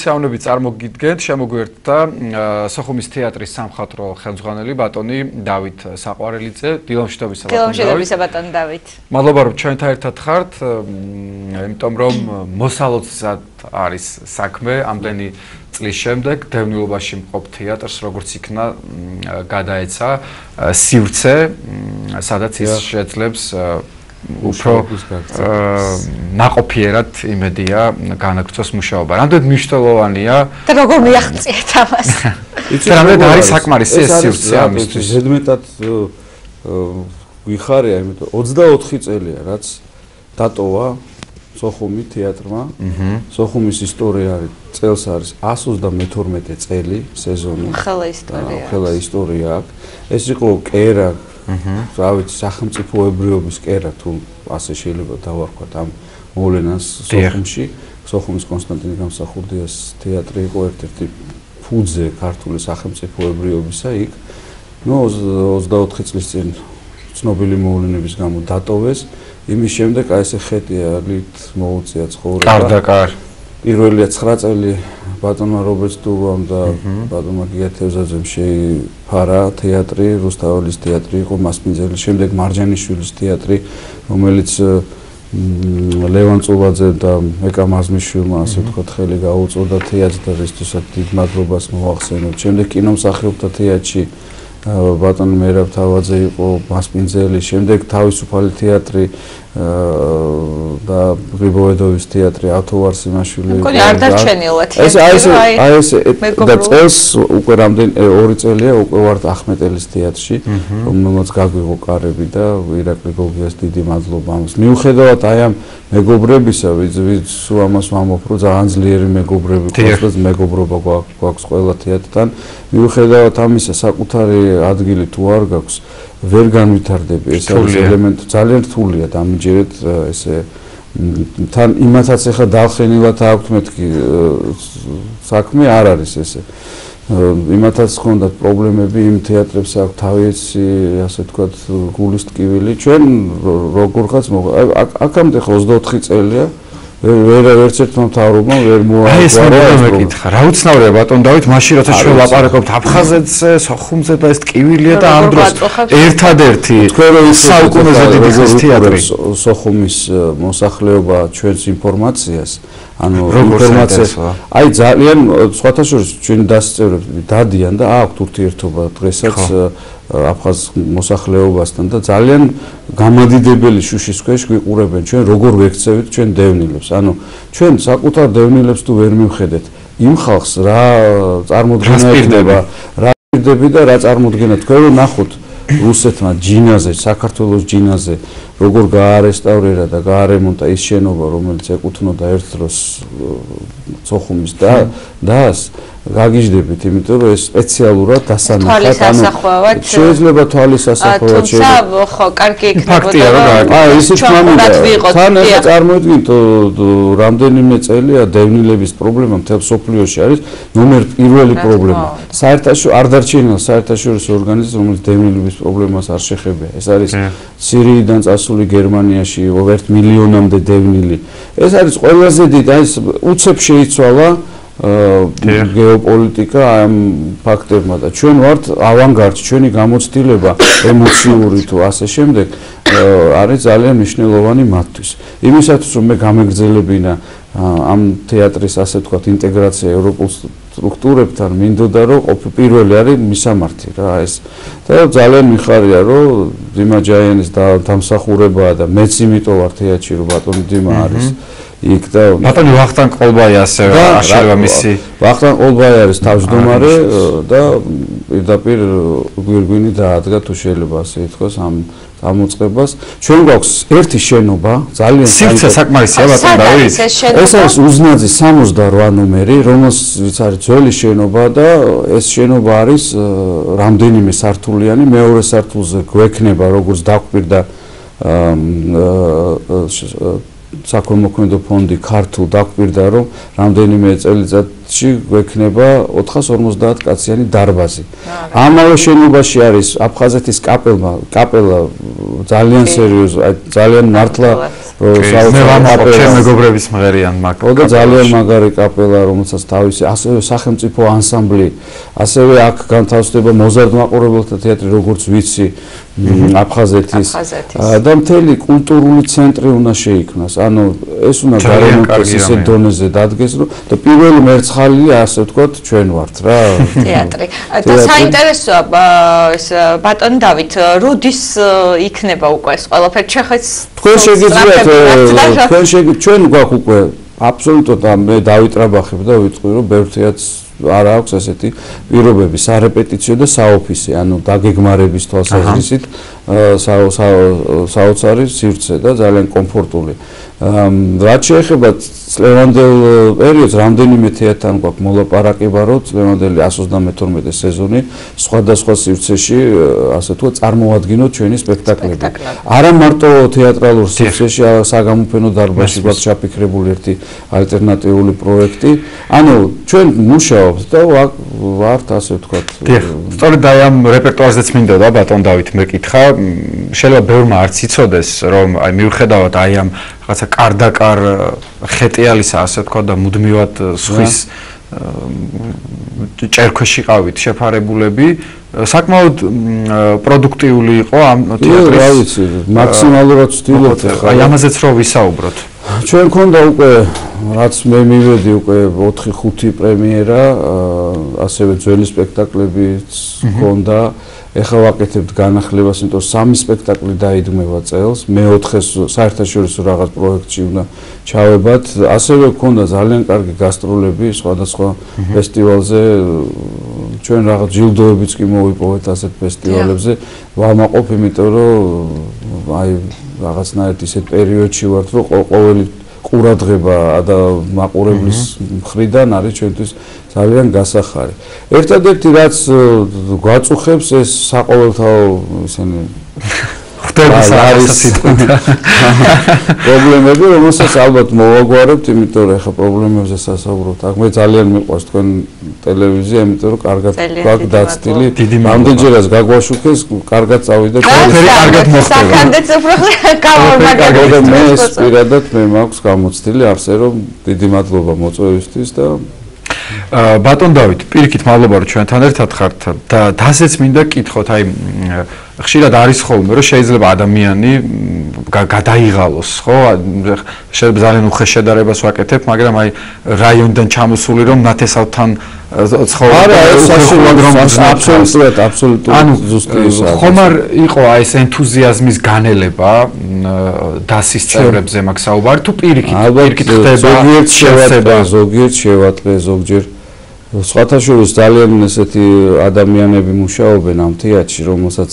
საუნები წარმოგიდგენთ. შემოგვიერთდა სოხუმის თეატრის სამხატვრო ხელმძღვანელი ბატონი დავით საყვარელიძე დილომშვიდობისა ბატონი დავით. დილომშვიდობისა ბატონი დავით. მადლობა რომ ჩვენთან ერთად ხართ იმიტომ რომ მოსალოცად არის საქმე ამდენი წლის შემდეგ. დევნილობაში მყოფ თეატრს როგორც იქნა გადაეცა სივრცე სადაც ის შეძლებს უფრო ნაყოფიერად იმედია განაგწოს მუშაობა. რამდენ მნიშვნელოვანია და როგორ მიაღწიეთ ამას? იცი რამდენ არის საკმარისი ეს სივრცე ამისთვის? ზედმეტად ვიხარია, იმიტომ 24 წელია რაც დატოვა სოხუმი თეატრმა. სოხუმის ისტორია არის წელს არის 132 წელი სეზონი. ხელა ისტორია. ხელა ისტორია აქვს. ეს იყო კერა აჰა. რა ვიცი, სახელმწიფოებრიობის კერა თუ ასე შეიძლება დავარქვათ ამ მოვლენას სოხუმში. სოხუმის კონსტანტინე გამსახურდიას თეატრი იყო ერთ-ერთი ფუძე ქართული სახელმწიფოებრიობისა იქ. ნუ 24 წლის წინ ცნობილი მოვლენების გამო დატოვეს. იმის შემდეგ აი ესე ხეტიალით მოუწია ცხოვრება. კარდაკარ. პირველია 9 წელი ბატონმა რობერტ დუვამ და ბატონმა გია თევზაძემ შეიფარა თეატრი, რუსთაველის თეატრი იყო მასპინძელი, შემდეგ მარჯანიშვილის თეატრი, რომელიც ლევან წულაძე და ეკა მაზმიშვილმა ასე ვთქვათ ხელი გაუწოდა თეატრს და რესტოსად დიდ მადლობას მოახსენებ. შემდეგ კინომსახიობთა თეატრში ბატონ მერაბ თავაძე იყო მასპინძელი, შემდეგ თავისუფალი თეატრი და გრიბოედოვის თეატრი ავთოვარ სიმაშვილი იყო. მგონი არ დარჩენილა თეატრი. ეს აი ეს აი ეს და წელს უკვე რამდენი ორი წელია უკვე ვართ ახმეტელის თეატრში, რომელმაც გაგვიღო კარები და ირაკლი გოგიას დიდი მადლობა ამას. მიუხედავად აი ამ მეგობრებისა, ვიც სულ ამას ვამოფრო, ძალიან ძლიერი მეგობრები და მეგობრობა გვაქვს ყველა თეატრთან. მიუხედავად ამისა, საკუთარი ადგილი თუ არ გაქვს, ვერ განვითარდები ეს არის ელემენტი ძალიან რთულია დამიჯერეთ ესე თან იმათაც ახლა დაახენილად აქვთ მეთქი საქმე არ არის ესე იმათაც ხონდათ პრობლემები იმ თეატრებს აქვს თავისი ასე ვთქვათ გულის ტკივილი ჩვენ როგორღაც აქამდე ხო 24 წელია ვერ ვერც ერთმა მთავრობმა ვერ მოაგვარა ეს მე მეკითხა. რა უცნაურია ბატონ დავით მაშინ როცა ჩვენ ლაპარაკობთ აფხაზეთზე სოხუმზე და ეს ტკივილია და ამ დროს ერთადერთი საუკუნეზე დიდი გზის თეატრი. სოხუმის მოსახლეობა ჩვენს ინფორმაციას ანუ ინფორმაციას აი ძალიან სხვათა შორის ჩვენ დასწრებები დადიან და აქვთ ურთიერთობა დღესაც აფხაზ მოსახლეობასთან და ძალიან გამადიდებელი შუშის ქვეშ გვიყურებენ ჩვენ როგორ ვექცევით ჩვენ დევნილებს. ანუ ჩვენ საკუთარ დევნილებს თუ ვერ მივხედეთ იმ ხალხს რა წარმოდგენა ექნება რა პირდები და რა წარმოდგენა თქვენ რომ ნახოთ რუსეთმა ჯინაზე საქართველოს ჯინაზე როგორ გაარესტავრირა და გაარემონტა ის შენობა რომელიც ეკუთვნოდა ერთ დროს ცოხუმის და დას გაგიჟდებით, იმიტომ რომ ეს სპეციალურად დასანახად ანუ შეიძლება თვალის ასახვევად შეიძლება. თუმცა ხო, კარგი იქნებოდა რომ აი ისიც მომიდა. თან ახლა წარმოიდგინეთ რამდენიმე წელია დევნილების პრობლემა მთელ სოფლიოში არის ნომერ პირველი პრობლემა. საერთაშორისო არ დარჩენილა საერთაშორისო ორგანიზაცია რომელიც დევნილების პრობლემას არ შეხებია. ეს არის სირიიდან წასული გერმანიაში 1 მილიონამდე დევნილი. ეს არის ყველაზე დიდი აი უცებ შეიცვალა გეოპოლიტიკა ამ ფაქტორმა და ჩვენ ვართ ავანგარდში, ჩვენი გამოცდილება ემოციური თუ ასე შემდეგ არის ძალიან მნიშვნელოვანი მათთვის. იმისათვის რომ მე გამეგრძელებინა ამ თეატრის ასე ვთქვათ ინტეგრაცია ევროპულ სტრუქტურებთან, მინდოდა რომ პირველი არის მისამართი რა ეს. და ძალიან მიხარია რომ დიმა ჯაიანის დამსახურებაა და მეც იმიტომ ვარ თეატრში რომ ბატონი დიმა არის. იქ და ბატონი ვახტანგ ყოლბაი ასევე აშერვა მისი ვახტანგ ყოლბაი არის თავმჯდომარე და პირდაპირ გვირგვინი დაადგა თუ შეიძლება ასე ითქვას ამ ამოწყებას ჩვენ გვაქვს ერთი შენობა ძალიან სივრცე საკმარისია ბატონ დავით ეს არის უზნაძე 68 ნომერი რომელსაც არის ძველი შენობა და ეს შენობა არის რამდენიმე სართულიანი მეორე სართულზე გვექნება როგორც დაგვირდა საქველმოქმედო ფონდი ქართულ დაგვირდა რომ რამდენიმე წელიწადში გვექნება 450 კაციანი დარბაზი. ამავე შენობაში არის აფხაზეთის კაპელა, კაპელა ძალიან სერიოზული, ძალიან მართლა საოცარ ჩემ მეგობრების მღერიან მაგ. და ძალიან მაგარი კაპელა, რომელსაც თავისი ასევე სახელმწიფო ანსამბლი, ასევე აქ განთავსდება მოზარდ მაყურებელთა თეატრი, როგორც ვიცი, აფხაზეთის და მთელი კულტურული ცენტრი უნდა შეიქმნას. ანუ ეს უნდა გარემონტოს ისე დონეზე დადგეს, რომ და პირველი მერცხალი ასე ვთქვათ, ჩვენ ვართ რა. თეატრი. და საინტერესოა ეს ბატონ დავით, როდის იქნება უკვე ეს ყველაფერი? ჩეხეთს თქვენ შეგიძლიათ თქვენ შეგ ჩვენ გვაქვს უკვე აბსოლუტურად მე დავით რაბახებ და ვიტყვი რომ ბევრ თეატრს არ აქვს ესეთი პირობები სარეპეტიციო და საოფისე, ანუ დაგეგმარების თვალსაზრისით საოცარი სივრცე და ძალიან კომფორტული. რაც შეეხება წლევანდელ პერიოდს, რამდენიმე თეატრთან გვაქვს მოლაპარაკება, რომ წლევანდელი 132 სეზონი სხვადასხვა სივრცეში, ასე თუ წარმოადგენოთ ჩვენი სპექტაკლები. არა მარტო თეატრალურ სივრცეში, საგამოფენო დარბაზში გვაქვს ჩაფიქრებული ერთი ალტერნატიული პროექტი. ანუ ჩვენ მუშაობთ და ვართ ასე ვთქვათ. დიახ, სწორედ აი ამ რეპერტუარზეც მინდოდა ბატონ დავით მეკითხა, შეიძლება ბევრმა არც იცოდეს, რომ აი მიუხედავად აი ამ რაღაცა კარდაკარ ხეტიალისა ასე თქვა და მუდმივად სხვის ჭერქვეში ყავით შეფარებულები საკმაოდ პროდუქტიული იყო ამ თეატრის რა ვიცი მაქსიმალურად ვთილობთ ახლა აი ამაზეც რო ვისაუბროთ. ჩვენ ქონდა უკვე რაც მე მივედი უკვე 4-5 პრემიერა ასევე ძველი სპექტაკლებიც ქონდა ეხლა ვაკეთებთ განახლებას, იმიტომ სამი სპექტაკლი დაიდგმება წელს, მეოთხეს საერთაშორისო რაღაც პროექტში უნდა ჩავებათ. ასევე გქონდა ძალიან კარგი გასტროლები სხვადასხვა ფესტივალზე. ჩვენ რაღაც ჯილდოებიც კი მოვიპოვეთ ასეთ ფესტივალებზე. ვამაყობ, იმიტომ რომ აი რაღაცნაირად ისეთ პერიოდში ვართ, რომ ყოველი ყურადღება და მაყურებლის მხრიდან არის ჩვენთვის ძალიან გასახარი. ერთადერთი რაც გვაწუხებს ეს საყოველთაო ხდება არის პრობლემები, რომელსაც ალბათ მოვაგვარებთ, იმიტომ რომ ახლა პრობლემებზე სასაუბრობთ. აქ მე ძალიან მიყვარს თქვენ ტელევიზია, იმიტომ რომ კარგად გვაქვს დაცდილი. ამდენჯერაც გაგვაშუქეს, კარგად წავიდა. ყველაფერი კარგად მოხდება. საკანდეც უფრო გამომაგებია. მე პირადად მე მაქვს გამოცდილი არსე რომ დიდი მადლობა მოწვევისთვის და ბატონ დავით, პირიქით მადლობა რომ ჩვენთან ერთად ხართ და დასეც მინდა კითხოთ, აი ხშირად არის ხოლმე რომ შეიძლება ადამიანი გადაიღალოს, ხო? შეიძლება ძალიან უხეშ შედარებას ვაკეთებ, მაგრამ აი რაიონიდან ჩამოსული რომ ნათესავთან ცხოვრება არა ეს საშუალო აბსოლუტურად აბსოლუტურად ზუსტი ისაა ხომ არ იყო აი ეს ენთუზიაზმის განელება დასის წევრებზე მაგ საუბარი თუ პირიქით პირიქით ხდება ზოგიერთ შევატყე ზოგიერთ შევატყე ზოგჯერ სხვათა შორის ძალიან ესეთი ადამიანები მუშაობენ ამ თეატრში რომელსაც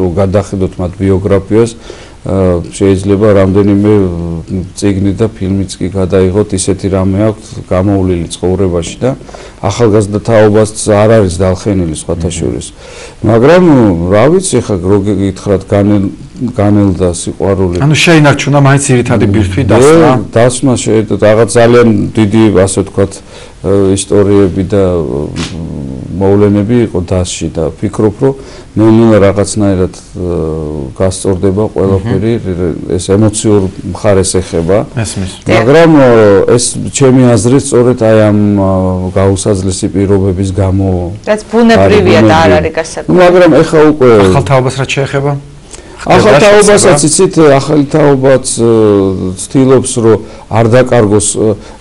რო გადახედოთ მათ ბიოგრაფიას შეიძლება რამდენიმე ციგნი და ფილმიც კი გადაიღოთ ისეთი რამე აქვს გამოვლილი ცხოვრებაში და ახალგაზრდა თაობაც არ არის დალხენილი სხვათა შორის. მაგრამ რა ვიცი ხა როგორ გითხრათ განელ განელდა სიყვარული. ანუ შეინარჩუნა მაინც ირითადი ბირთვი დასმა? დასმა შეიძლება რაღაც ძალიან დიდი ასე ვთქვათ ისტორიები და მოვლენები იყო დასში და ფიქრობ რომ ნელ-ნელა რაღაცნაირად გასწორდება ყველაფერი ეს ემოციურ მხარეს ეხება. მაგრამ ეს ჩემი აზრით სწორედ აი ამ გაუსაძლესი პირობების გამო რაც ბუნებრივია და არ არის გასაგები მაგრამ ეხა უკვე ახალ თაობას რაც შეეხება ახალ თაობასაც იცით ახალი თაობაც ცდილობს რომ არ დაკარგოს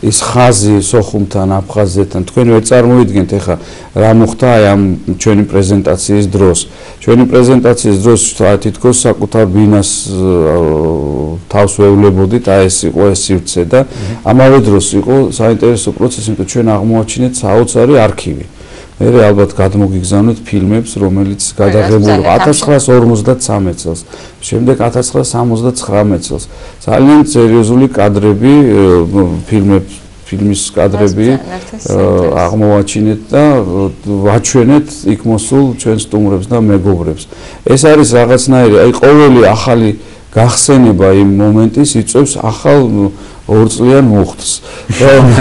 ის ხაზი სოხუმთან აფხაზეთთან. თქვენ ვერ წარმოიდგენთ ეხა რა მოხდა აი ამ ჩვენი პრეზენტაციის დროს. ჩვენი პრეზენტაციის დროს თითქოს საკუთარ ბინას თავს ვეულებოდით აი ეს იყო ეს სივრცე და ამავე დროს იყო საინტერესო პროცესი იმიტომ ჩვენ აღმოაჩინეთ საოცარი არქივი მე ალბათ გადმოგიგზავნოთ ფილმებს, რომელიც გადაღებული 1953 წელს, შემდეგ 1979 წელს. ძალიან სერიოზული კადრები, ფილმებს ფილმის კადრები აღმოვაჩინეთ და ვაჩვენეთ იქ მოსულ ჩვენ სტუმრებს და მეგობრებს. ეს არის რაღაცნაირი, აი ყოველი ახალი გახსენება იმ მომენტის იწევს ახალ ორწლიან უხდს.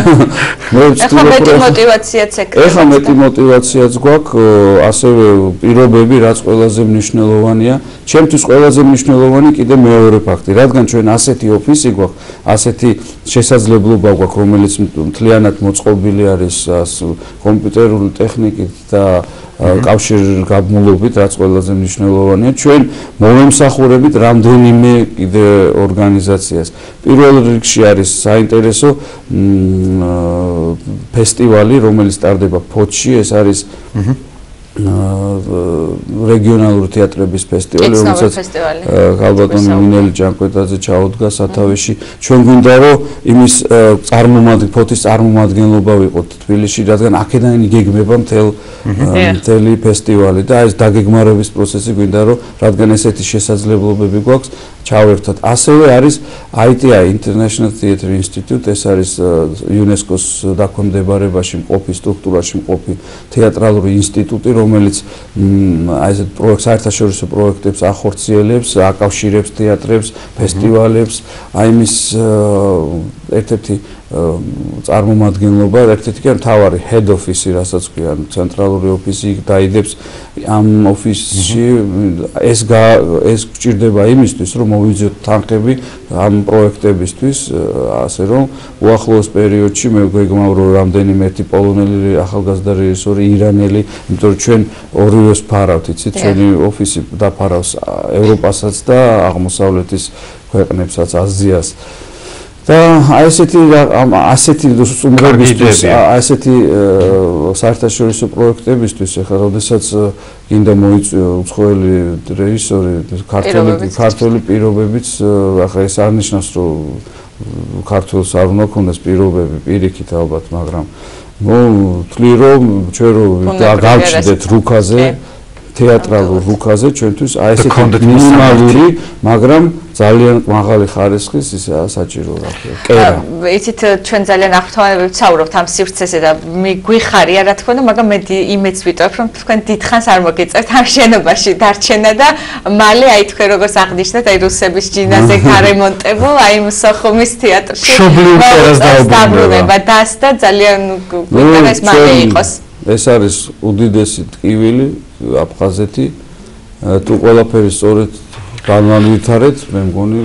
მე ვცდილობ რომ მეტი мотиваციაც ექნება. ეხლა მეტი мотиваციაც გვაქვს, ასევე პირობები, რაც ყველაზე მნიშვნელოვანია. ჩემთვის ყველაზე მნიშვნელოვანი კიდე მეორე ფაქტი, რადგან ჩვენ ასეთი ოფისი გვაქვს, ასეთი შესაძლებლობა გვაქვს, რომელიც მთლიანად მოწყობილი არის კომპიუტერული ტექნიკით და კავშირგაბმულობით, რაც ყველაზე მნიშვნელოვანია, ჩვენ მოვემსახურებით რამდენიმე კიდე ორგანიზაციას. პირველ რიგში არის საინტერესო ფესტივალი, რომელიც ტარდება ფოჩში, ეს არის რეგიონალური თეატრების ფესტივალი, რომელსაც ხალბატონი მინელი ჯანკვეტაძე ჩაუდგა სათავეში. ჩვენ გვინდა რომ იმის წარმომადგენლ ფოთის წარმომადგენლობა ვიყოთ თბილისში, რადგან აქედან იგეგმება მთელ მთელი ფესტივალი და ეს დაგეგმარების პროცესი გვინდა რომ რადგან ესეთი შესაძლებლობები გვაქვს, ჩავერთოთ. ასევე არის ITI International Theatre Institute, ეს არის UNESCO-ს დაქვემდებარებაში მყოფი სტრუქტურაში მყოფი თეატრალური ინსტიტუტი, რომელიც აი ეს პროექტ საერთაშორისო პროექტებს ახორციელებს, აკავშირებს თეატრებს, ფესტივალებს, აი მის ერთ-ერთი წარმომადგენლობა, ერთ-ერთი კი მთავარი head office-ი, რასაც ქვია, ცენტრალური ოფისი დაიდებს ამ ოფისში ეს ეს გჭირდება იმისთვის, რომ მოვიძიოთ თანხები ამ პროექტებისთვის, ასე რომ უახლოეს პერიოდში მე გვეგმავრო რამდენიმე ერთი პოლონელი ახალგაზრდა რეჟისორი, ირანელი, იმიტომ რომ ჩვენ ორივეს ფარავთ, იცით, ჩვენი ოფისი დაფარავს ევროპასაც და აღმოსავლეთის ქვეყნებსაც, აზიას. და აი ესეთი ასეთი უმრებისთვის ასეთი საერთაშორისო პროექტებისთვის ახლა როდესაც გინდა მოიწვიო უცხოელი რეჟისორი ქართული ქართული პირობებიც. ახლა ეს არნიშნავს რომ ქართულს არ უნდა ქონდეს პირობები პირიქით ალბათ მაგრამ ნუ თვლი რომ ჩვენ რომ გავჩნდეთ რუკაზე თეატრალურ რუკაზე ჩვენთვის აი ესეთი მინიმალური მაგრამ ძალიან მაღალი ხარისხის ის საჭირო რა კერა. იცით ჩვენ ძალიან აღთვალებით ვცაურობთ ამ სივრცეზე და მიგვიხარია რა თქმა უნდა, მაგრამ მე იმეც ვიტყვი რომ თქვენ დიდხანს არ მოგეწევთ ამ შენობაში დარჩენა და მალე აი თქვენ როგორც აღნიშნეთ აი რუსების ჯინაზე გარემონტებულ აი მსახუმის თეატრში. შობლიურ კერას დაუბრუნება. დასდა ძალიან გვინდა ეს მალე იყოს. ეს არის უდიდესი ტკივილი აფხაზეთი. თუ ყველაფერი სწორედ განვალვითარეთ, მე მგონი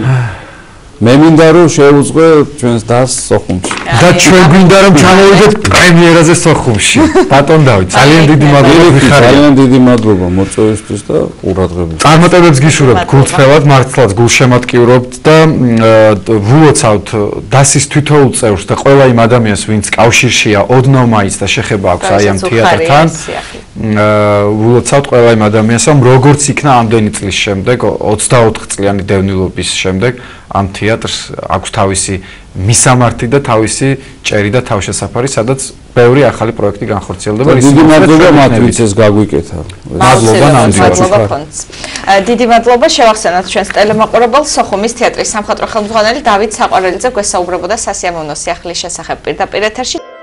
მე მინდა რომ შეუძღვე ჩვენს დას სოხუმში. და ჩვენ გვინდა რომ ჩამოვიდეთ პრემიერაზე სოხუმში. ბატონ დავით, ძალიან დიდი მადლობა ხარ. ძალიან დიდი მადლობა მოწვევისთვის და ყურადღებით. წარმატებებს გიშურებთ გულწრფელად, მართლაც გულშემატკივრობთ და ვულოცავთ დასის თითოეულ წევრს და ყველა იმ ადამიანს, ვინც კავშირშია ოდნავ მაინც და შეხება აქვს აი ამ თეატრთან. ვულოცავთ ყველა იმ ადამიანს, რომ როგორც იქნა ამდენი წლის შემდეგ, 24 წლიანი დევნილობის შემდეგ ამ თეატრს აქვს თავისი მისამართი და თავისი ჭერი და თავშესაფარი, სადაც ბევრი ახალი პროექტი განხორციელდება. დიდი მადლობა მათ, ვინც ეს გაგვიკეთა. მადლობა ნამდვილად. დიდი მადლობა შევახსენოთ ჩვენს ტელემაყურებელს სოხუმის თეატრის სამხატვრო ხელმძღვანელი დავით საყვარელიძე გვესაუბრებოდა სასიამოვნო სიახლის შესახებ პირდაპირ ეთერში.